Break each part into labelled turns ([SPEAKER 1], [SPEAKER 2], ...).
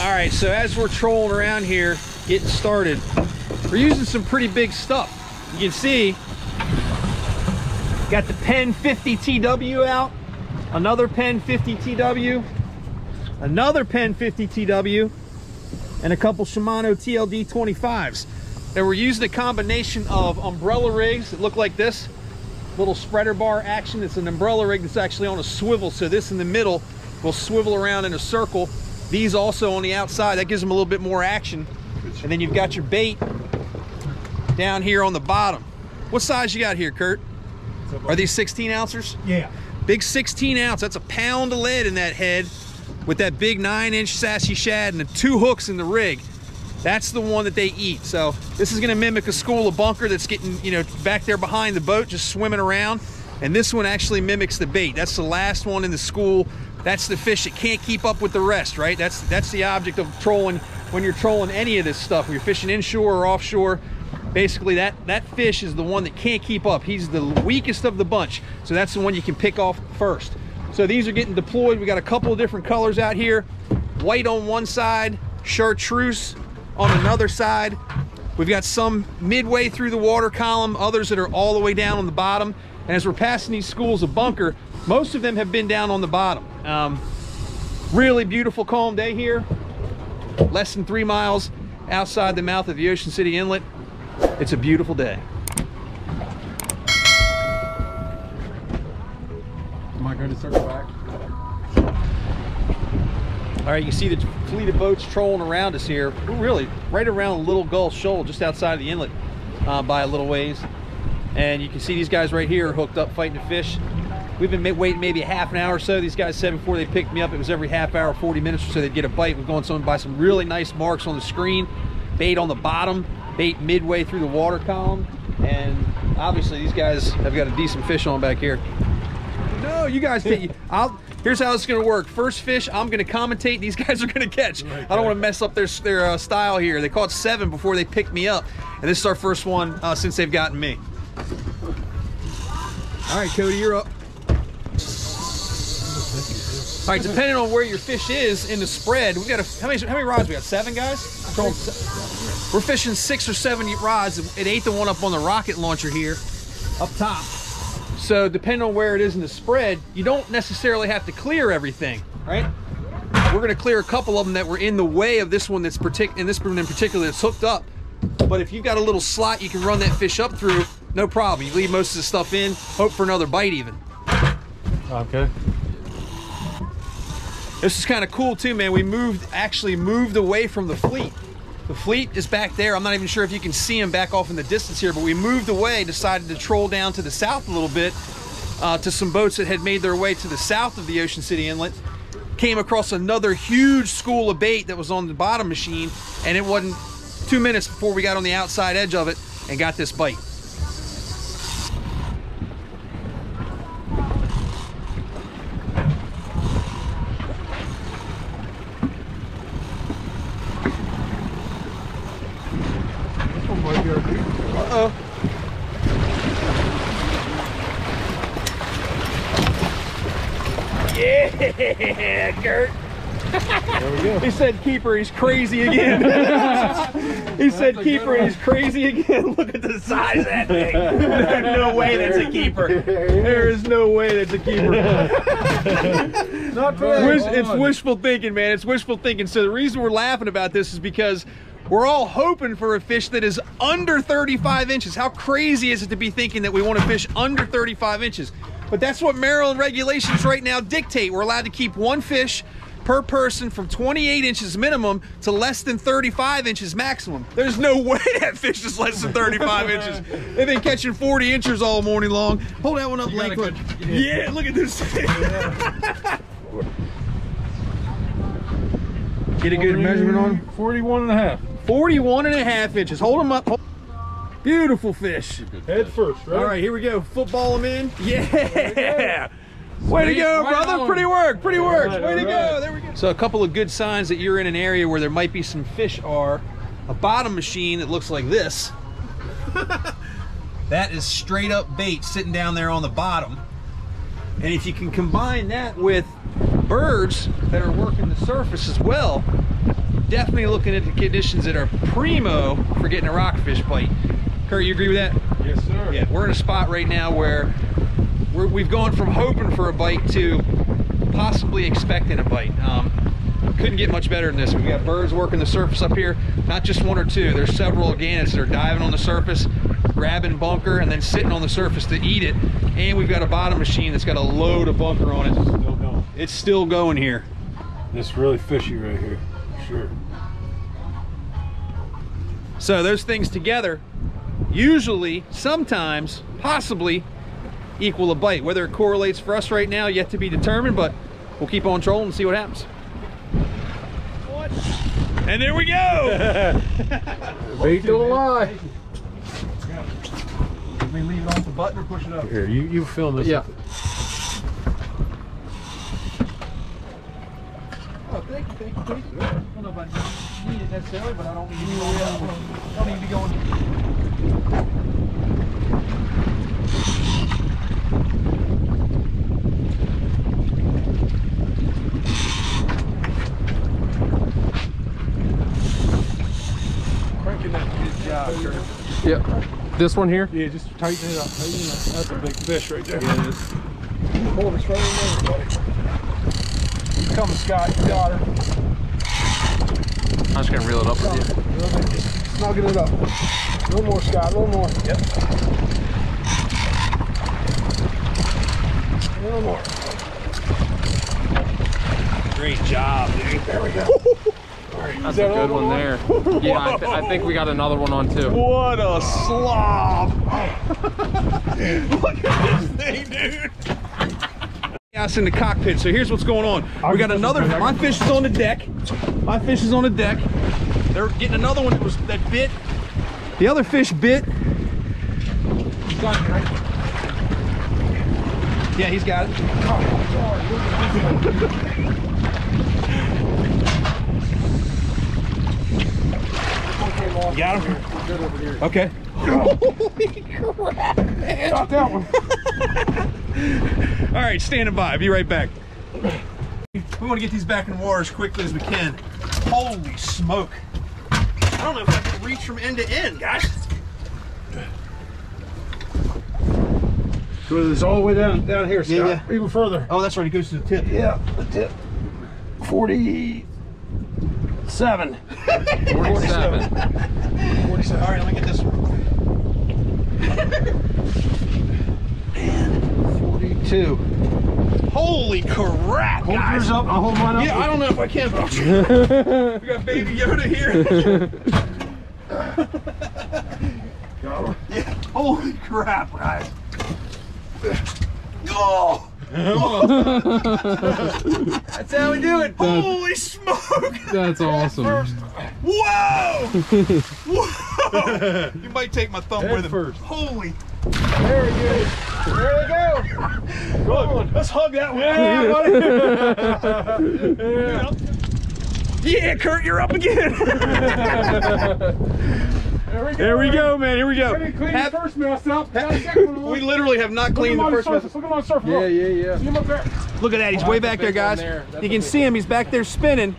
[SPEAKER 1] All right, so as we're trolling around here, getting started, we're using some pretty big stuff. You can see, got the Penn 50 TW out, another Penn 50 TW, another Penn 50 TW, and a couple Shimano TLD 25s. And we're using a combination of umbrella rigs that look like this, little spreader bar action. It's an umbrella rig that's actually on a swivel. So this in the middle will swivel around in a circle these also on the outside, that gives them a little bit more action. And then you've got your bait down here on the bottom. What size you got here, Curt? Are these 16 ounces?
[SPEAKER 2] Yeah.
[SPEAKER 1] Big 16 ounce. That's a pound of lead in that head with that big nine inch sassy shad and the two hooks in the rig. That's the one that they eat. So this is gonna mimic a school of bunker that's getting, you know, back there behind the boat, just swimming around. And this one actually mimics the bait. That's the last one in the school that's the fish that can't keep up with the rest, right? That's that's the object of trolling when you're trolling any of this stuff. When you're fishing inshore or offshore, basically that, that fish is the one that can't keep up. He's the weakest of the bunch. So that's the one you can pick off first. So these are getting deployed. We got a couple of different colors out here. White on one side, chartreuse on another side. We've got some midway through the water column, others that are all the way down on the bottom. And as we're passing these schools of bunker, most of them have been down on the bottom. Um, really beautiful calm day here. Less than three miles outside the mouth of the Ocean City Inlet. It's a beautiful day.
[SPEAKER 2] Am I going to circle back?
[SPEAKER 1] All right, you see the fleet of boats trolling around us here. We're really right around Little Gull Shoal, just outside of the inlet uh, by a little ways. And you can see these guys right here hooked up fighting the fish. We've been waiting maybe a half an hour or so. These guys said before they picked me up, it was every half hour, 40 minutes or so they'd get a bite. We're going some by some really nice marks on the screen. Bait on the bottom, bait midway through the water column. And obviously these guys have got a decent fish on back here. No, you guys, I'll, here's how it's gonna work. First fish, I'm gonna commentate. These guys are gonna catch. I don't want to mess up their their uh, style here. They caught seven before they picked me up, and this is our first one uh, since they've gotten me. All right, Cody, you're up. All right, depending on where your fish is in the spread, we got a, how many how many rods we got? Seven guys. We're fishing six or seven rods. It ate the one up on the rocket launcher here, up top. So depending on where it is in the spread, you don't necessarily have to clear everything, right? We're gonna clear a couple of them that were in the way of this one that's partic in this one in particular that's hooked up. But if you've got a little slot you can run that fish up through, no problem. You leave most of the stuff in, hope for another bite even.
[SPEAKER 2] Okay.
[SPEAKER 1] This is kind of cool too, man. We moved, actually moved away from the fleet. The fleet is back there. I'm not even sure if you can see them back off in the distance here, but we moved away, decided to troll down to the south a little bit uh, to some boats that had made their way to the south of the Ocean City Inlet. Came across another huge school of bait that was on the bottom machine, and it wasn't two minutes before we got on the outside edge of it and got this bite. Yeah, Gert.
[SPEAKER 2] There we go.
[SPEAKER 1] He said keeper, he's crazy again. he said keeper, he's crazy again. Look at the size of that thing. There's no way that's a keeper. There is no way that's a keeper.
[SPEAKER 2] Not.
[SPEAKER 1] Wish, it's wishful thinking, man. It's wishful thinking. So the reason we're laughing about this is because we're all hoping for a fish that is under 35 inches. How crazy is it to be thinking that we want to fish under 35 inches? But that's what Maryland regulations right now dictate. We're allowed to keep one fish per person from 28 inches minimum to less than 35 inches maximum. There's no way that fish is less than 35 inches. They've been catching 40 inches all morning long. Hold that one up, Blake. Look. Yeah, look at this thing. Get a good measurement on
[SPEAKER 2] 41 and a half.
[SPEAKER 1] 41 and a half inches. Hold them up. Hold- Beautiful fish.
[SPEAKER 2] Head first, right?
[SPEAKER 1] All right, here we go. Football them in. Yeah. Way to go,
[SPEAKER 2] Right
[SPEAKER 1] brother.
[SPEAKER 2] on.
[SPEAKER 1] Pretty work. Pretty work.
[SPEAKER 2] right,
[SPEAKER 1] Way to
[SPEAKER 2] all
[SPEAKER 1] go. There we go. So a couple of good signs that you're in an area where there might be some fish are a bottom machine that looks like this. that is straight up bait sitting down there on the bottom. And if you can combine that with birds that are working the surface as well, definitely looking at the conditions that are primo for getting a rockfish bite. Curt, you agree with that?
[SPEAKER 2] Yes, sir.
[SPEAKER 1] Yeah, we're in a spot right now where we're, we've gone from hoping for a bite to possibly expecting a bite. Um, couldn't get much better than this. We've got birds working the surface up here, not just one or two. There's several gannets that are diving on the surface, grabbing bunker, and then sitting on the surface to eat it. And we've got a bottom machine that's got a load of bunker on it.
[SPEAKER 2] Still going.
[SPEAKER 1] It's still going here.
[SPEAKER 2] It's really fishy right here. Sure.
[SPEAKER 1] So those things together usually, sometimes, possibly equal a bite. Whether it correlates for us right now, yet to be determined, but we'll keep on trolling and see what happens. And there we go!
[SPEAKER 2] Bait don't lie.
[SPEAKER 1] we leave it off the button or push it up?
[SPEAKER 2] Here, you, you film this.
[SPEAKER 3] Yeah.
[SPEAKER 1] Oh, thank you, thank you, thank you. I don't know if I need it necessarily, but I don't need to be going, I don't need to be going.
[SPEAKER 2] Cranking that.
[SPEAKER 1] Good job, Curt.
[SPEAKER 3] Yeah. This one here?
[SPEAKER 2] Yeah, just tighten it up. Tighten it up. That's a big fish right there.
[SPEAKER 1] Yeah, it is.
[SPEAKER 2] Hold us right in there, buddy. Come, Scott. You got her.
[SPEAKER 3] I'm just gonna reel it up with you.
[SPEAKER 2] A little bit. Just snugging it up. A little more, Scott. A little more. Yep. A little more.
[SPEAKER 1] Great job, dude.
[SPEAKER 2] There we go.
[SPEAKER 3] That's
[SPEAKER 2] that
[SPEAKER 3] a good one
[SPEAKER 2] the
[SPEAKER 3] there. Yeah, I, th I think we got another one on too.
[SPEAKER 1] What a slob! Look at this thing, dude. Us in the cockpit. So here's what's going on. We got another. My fish is on the deck. My fish is on the deck. They're getting another one that was that bit. The other fish bit. Yeah, he's got it. You got him? Okay. Holy crap!
[SPEAKER 2] Got that one.
[SPEAKER 1] All right, standing by. Be right back. We want to get these back in the water as quickly as we can. Holy smoke. I don't know if I can reach from end to end, guys.
[SPEAKER 2] Goes all the way down down here, Scott.
[SPEAKER 1] Yeah,
[SPEAKER 2] Even further.
[SPEAKER 1] Oh, that's right. It goes to the tip.
[SPEAKER 2] Yeah, the tip. 47.
[SPEAKER 3] 47.
[SPEAKER 2] 47.
[SPEAKER 1] All right, let me get this one. and 42. Holy crap,
[SPEAKER 2] Hold
[SPEAKER 1] guys.
[SPEAKER 2] yours up. I'll hold mine up.
[SPEAKER 1] Yeah, I don't know if I can, we got Baby Yoda here.
[SPEAKER 2] Got her.
[SPEAKER 1] yeah. Holy crap, guys. Oh. That's how we do it. Holy smoke.
[SPEAKER 3] That's awesome.
[SPEAKER 1] Whoa. Whoa. You might take my thumb
[SPEAKER 2] Head
[SPEAKER 1] with him.
[SPEAKER 2] first.
[SPEAKER 1] Holy.
[SPEAKER 2] There we go. There we go.
[SPEAKER 1] Good. Let's hug that one.
[SPEAKER 2] Yeah, buddy.
[SPEAKER 1] Yeah, Curt, you're up again.
[SPEAKER 2] There we go.
[SPEAKER 1] There we go, man. Here we go.
[SPEAKER 2] Let me clean
[SPEAKER 1] Have-
[SPEAKER 2] the first mess up. Got a second one.
[SPEAKER 1] we literally have not cleaned the first
[SPEAKER 2] surface.
[SPEAKER 1] mess.
[SPEAKER 2] Look him on the surface.
[SPEAKER 3] Yeah, yeah, yeah.
[SPEAKER 2] See him up there.
[SPEAKER 1] Look at that. He's
[SPEAKER 3] Oh,
[SPEAKER 1] way back there, guys.
[SPEAKER 3] there.
[SPEAKER 1] You can see him. He's back there spinning.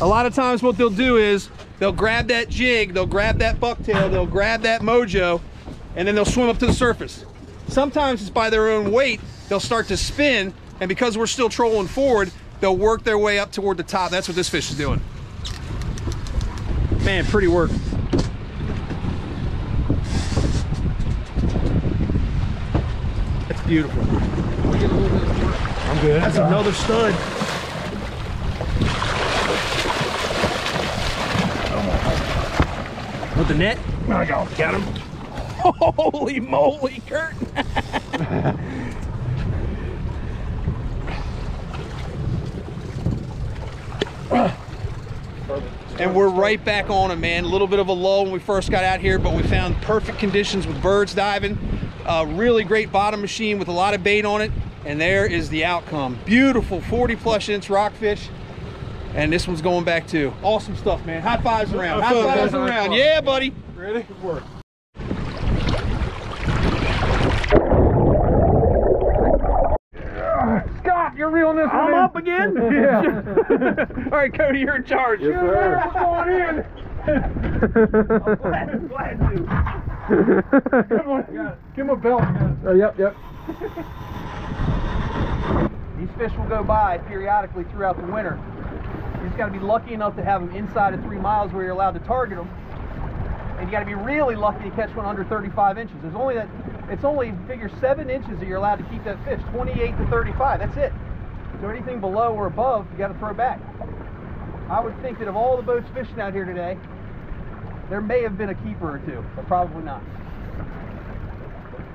[SPEAKER 1] A lot of times what they'll do is they'll grab that jig, they'll grab that bucktail, they'll grab that mojo, and then they'll swim up to the surface. Sometimes it's by their own weight. They'll start to spin, and because we're still trolling forward, they'll work their way up toward the top. That's what this fish is doing. Man, pretty work. That's beautiful.
[SPEAKER 2] I'm good.
[SPEAKER 1] That's another stud. With the net?
[SPEAKER 2] I got him. Got him.
[SPEAKER 1] Holy moly, Curt. and we're right back on it, man. A little bit of a lull when we first got out here, but we found perfect conditions with birds diving. A really great bottom machine with a lot of bait on it. And there is the outcome. Beautiful 40 plus inch rockfish. And this one's going back too. Awesome stuff, man. High fives around. High
[SPEAKER 2] High fives,
[SPEAKER 1] fives around. Yeah, buddy.
[SPEAKER 2] Ready? Good work. Scott. You're reeling this one. I'm in.
[SPEAKER 1] up again? Yeah. All right, Cody, you're in charge.
[SPEAKER 2] Yes, sir.
[SPEAKER 1] We're going in. I'm glad, glad to.
[SPEAKER 2] Give him a belt.
[SPEAKER 3] Oh, yep, yep.
[SPEAKER 1] These fish will go by periodically throughout the winter. You just got to be lucky enough to have them inside of three miles where you're allowed to target them. And you got to be really lucky to catch one under 35 inches. There's only that, it's only figure seven inches that you're allowed to keep that fish, 28 to 35. That's it. So anything below or above, you got to throw back. I would think that of all the boats fishing out here today, there may have been a keeper or two, but probably not.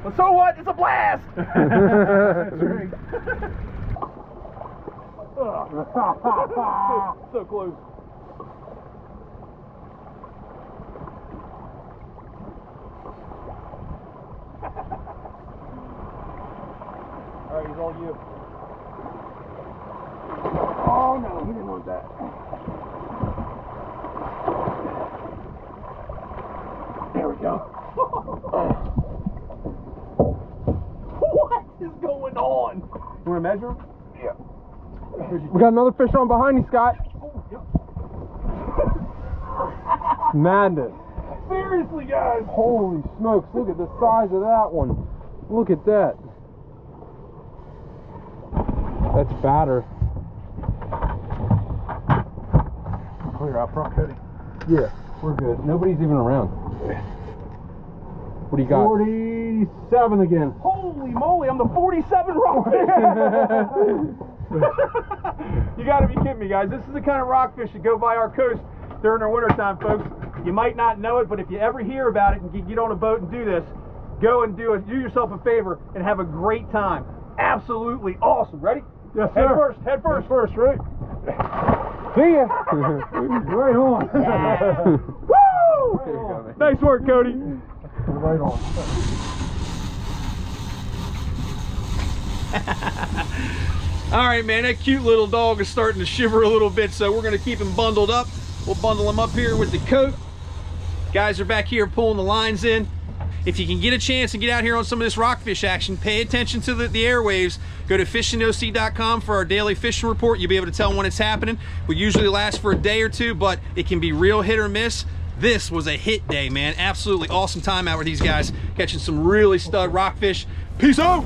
[SPEAKER 1] But so what? It's a blast! so close. All right, he's all you. Oh no, he didn't want that. There we go. what is going on? You want to measure him? Yeah.
[SPEAKER 3] We got another fish on behind you, Scott. Madness.
[SPEAKER 2] Seriously, guys.
[SPEAKER 3] Holy smokes, look at the size of that one. Look at that. That's batter.
[SPEAKER 2] Clear out front, Cody.
[SPEAKER 3] Yeah, we're good. Nobody's even around. What do you got?
[SPEAKER 2] 47 again.
[SPEAKER 1] Holy moly, I'm the 47 rockfish. you gotta be kidding me, guys. This is the kind of rockfish that go by our coast during the wintertime, folks. You might not know it, but if you ever hear about it and you get on a boat and do this, go and do it. Do yourself a favor and have a great time. Absolutely awesome. Ready?
[SPEAKER 2] Yes,
[SPEAKER 1] Head first, head first.
[SPEAKER 2] First, right? See ya. right on.
[SPEAKER 1] Woo! Nice work, Cody.
[SPEAKER 2] right on.
[SPEAKER 1] All right, man, that cute little dog is starting to shiver a little bit, so we're gonna keep him bundled up. We'll bundle him up here with the coat. Guys are back here pulling the lines in. If you can get a chance and get out here on some of this rockfish action, pay attention to the, the airwaves. Go to fishinoc.com for our daily fishing report. You'll be able to tell when it's happening. We usually last for a day or two, but it can be real hit or miss. This was a hit day, man. Absolutely awesome time out with these guys, catching some really stud rockfish. Peace out!